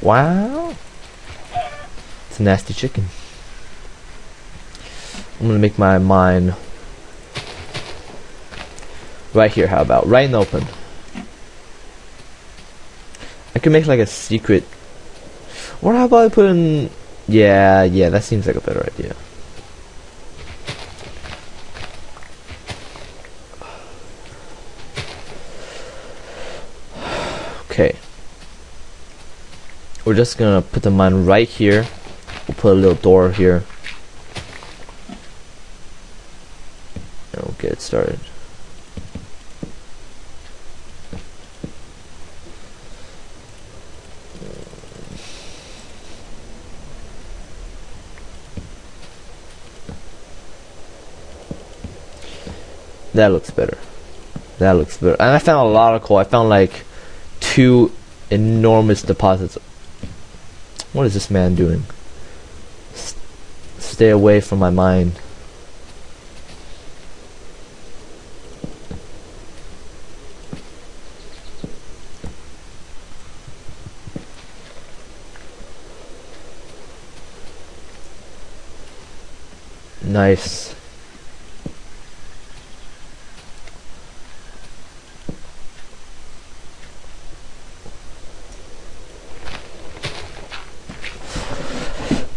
Wow. It's a nasty chicken. I'm gonna make my mine right here. How about right in the open? I could make like a secret. Or how about I put in? Yeah, yeah, that seems like a better idea. Okay. We're just gonna put the mine right here. We'll put a little door here. And we'll get started. That looks better. That looks better. And I found a lot of coal. I found like two enormous deposits. What is this man doing? S stay away from my mind. Nice.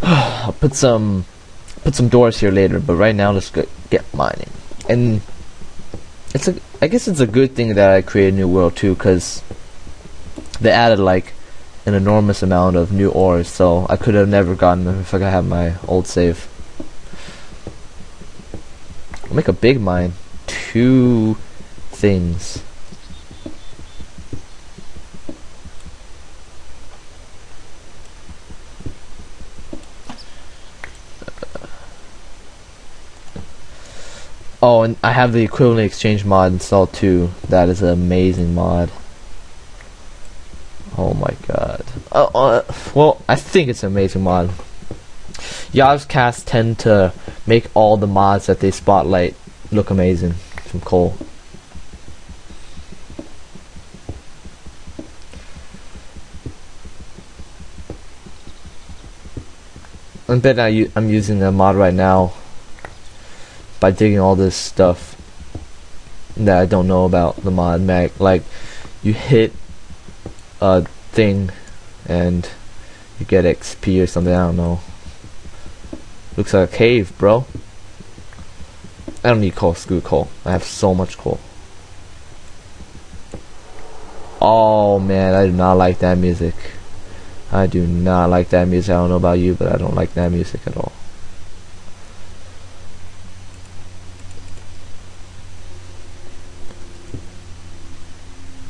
I'll put some put some doors here later, but right now let's get, get mining. And it's a I guess it's a good thing that I created New World too, because they added like an enormous amount of new ores, so I could have never gotten them if I have my old save. I'll make a big mine. Two things. Oh, and I have the equivalent exchange mod installed too. That is an amazing mod. Oh my god. Uh, uh, well, I think it's an amazing mod. Yogscast tend to make all the mods that they spotlight look amazing from Cole. I bet I I'm using the mod right now by digging all this stuff that I don't know about the mod mag like you hit a thing and you get XP or something I don't know. Looks like a cave bro. I don't need coal screw coal. I have so much coal. Oh man I do not like that music. I do not like that music. I don't know about you but I don't like that music at all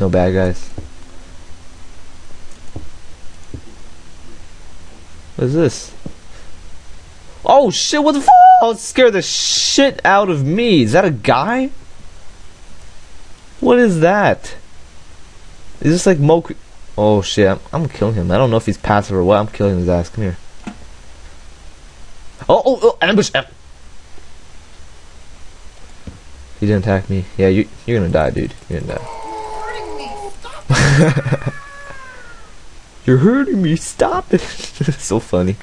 Bad guys. What is this? Oh shit, what the fuck? Oh, it scared the shit out of me. Is that a guy? What is that? Is this like Mo? Oh shit, I'm, I'm killing him. I don't know if he's passive or what. I'm killing his ass. Come here. Oh, oh, oh, ambush. Am he didn't attack me. Yeah, you, you're gonna die, dude. You're gonna die. You're hurting me. Stop it. so funny.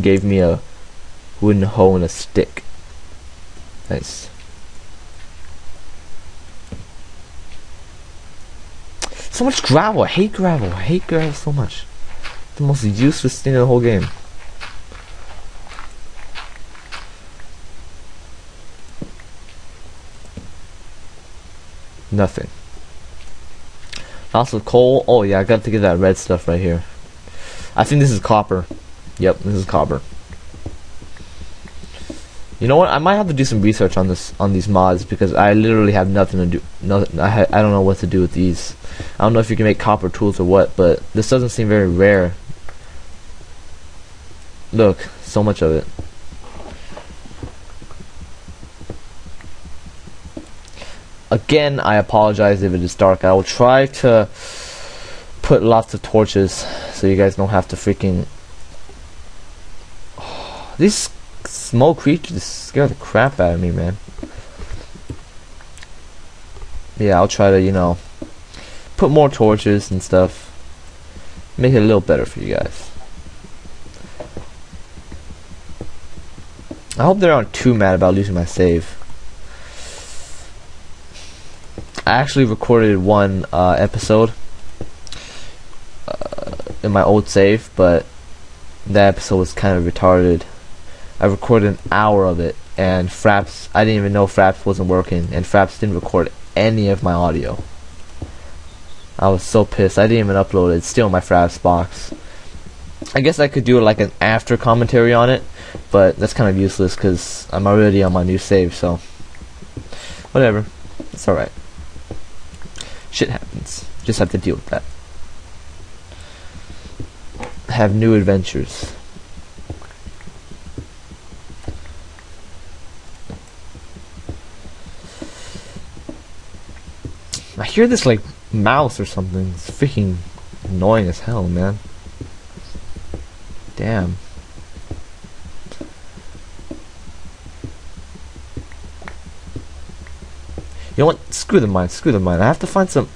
Gave me a wooden hoe and a stick. Nice. So much gravel. I hate gravel. I hate gravel so much. The most useless thing in the whole game. Nothing. Also coal. Oh yeah, I got to get that red stuff right here. I think this is copper. Yep, this is copper. You know what? I might have to do some research on this on these mods because I literally have nothing to do. Nothing. I I don't know what to do with these. I don't know if you can make copper tools or what, but this doesn't seem very rare. Look, so much of it. Again, I apologize if it is dark. I will try to put lots of torches so you guys don't have to freaking... These small creatures scare the crap out of me, man. Yeah, I'll try to, you know, put more torches and stuff. Make it a little better for you guys. I hope they aren't too mad about losing my save. I actually recorded one uh, episode uh, in my old save, but that episode was kind of retarded. I recorded an hour of it, and Fraps, I didn't even know Fraps wasn't working, and Fraps didn't record any of my audio. I was so pissed. I didn't even upload it. It's still in my Fraps box. I guess I could do like an after commentary on it, but that's kind of useless because I'm already on my new save, so whatever. It's alright. Shit happens. Just have to deal with that. Have new adventures. I hear this like mouse or something. It's freaking annoying as hell, man. Damn. You know what? Screw the mine. Screw the mine. I have to find some.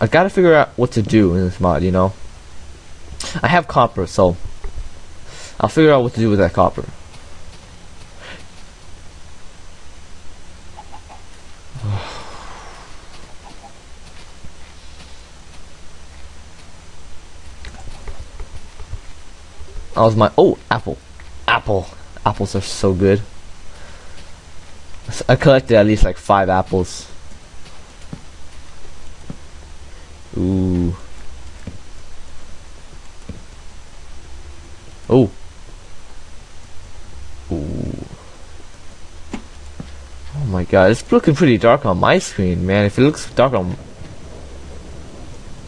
I gotta figure out what to do in this mod. You know. I have copper, so I'll figure out what to do with that copper. That was my oh apple, apple, apples are so good. I collected at least like five apples. Ooh. Oh. Ooh. Oh my god, it's looking pretty dark on my screen, man. If it looks dark on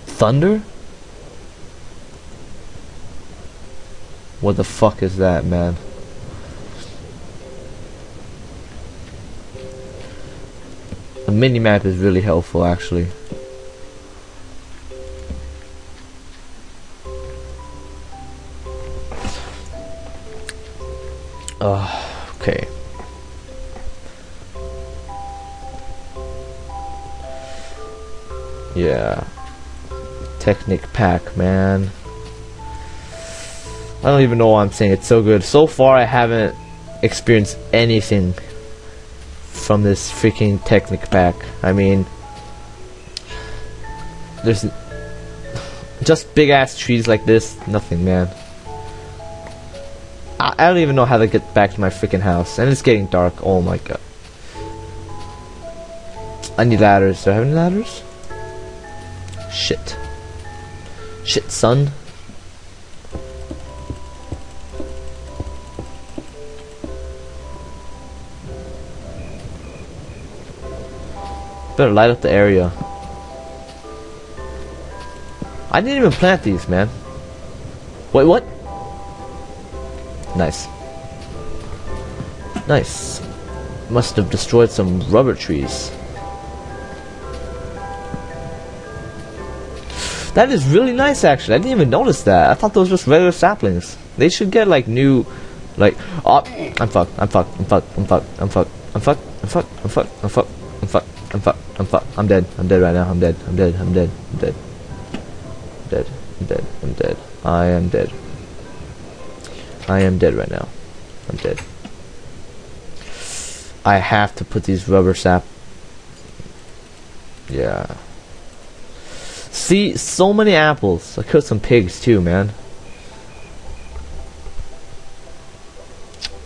Thunder? What the fuck is that, man? The mini map is really helpful, actually. Uh, okay. Yeah. Technic pack, man. I don't even know why I'm saying it's so good. So far, I haven't experienced anything from this freaking Technic pack. I mean, there's just big ass trees like this. Nothing, man. I, I don't even know how to get back to my freaking house, and it's getting dark. Oh my god. I need ladders. Do I have any ladders? Shit. Shit, son. Better light up the area. I didn't even plant these, man. Wait, what? Nice. Nice. Must have destroyed some rubber trees. That is really nice, actually. I didn't even notice that. I thought those were just regular saplings. They should get, like, new... Like... Oh, I'm fucked. I'm fucked. I'm fucked. I'm fucked. I'm fucked. I'm fucked. I'm fucked. I'm fucked. I'm fucked. I'm fucked. I'm fucked. I'm fucked. I'm dead. I'm dead right now. I'm dead. I'm dead. I'm dead. I'm dead. I'm dead. I'm dead. I'm dead. I am dead. I am dead right now. I'm dead. I have to put these rubber sap. Yeah. See, so many apples. I killed some pigs too, man.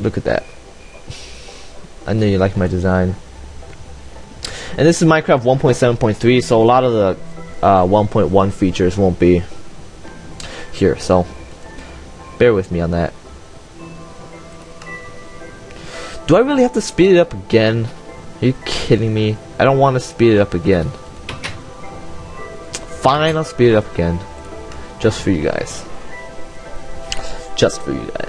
Look at that. I know you like my design. And this is Minecraft 1.7.3, so a lot of the uh, 1.1 features won't be here, so bear with me on that. Do I really have to speed it up again? Are you kidding me? I don't want to speed it up again. Fine, I'll speed it up again. Just for you guys. Just for you guys.